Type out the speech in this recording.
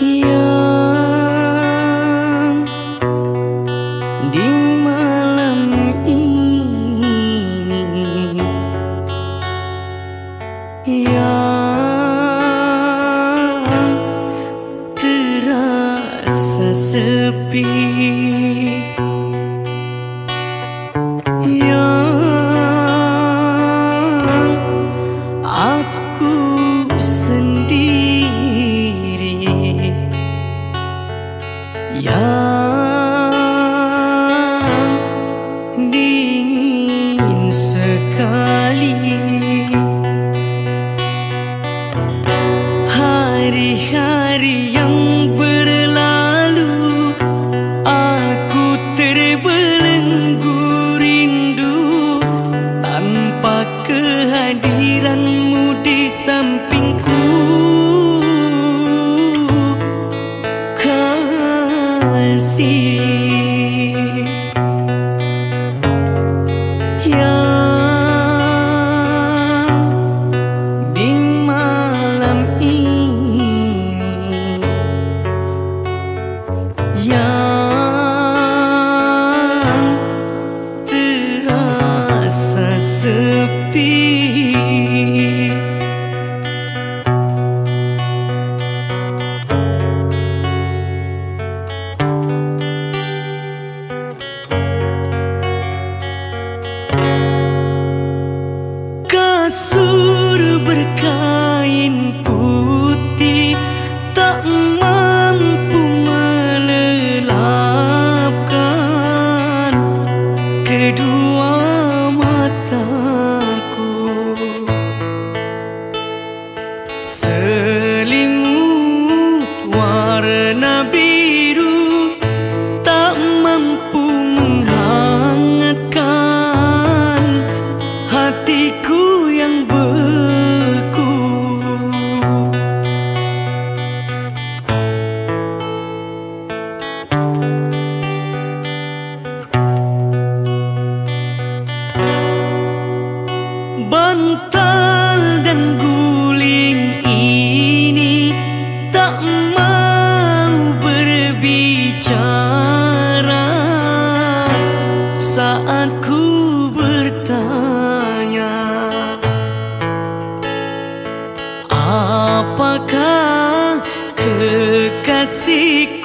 yang di malam ini yang terasa sepi yang terasa sepi Bantal dan guling ini tak mau berbicara. Saat ku bertanya Apakah kekasihku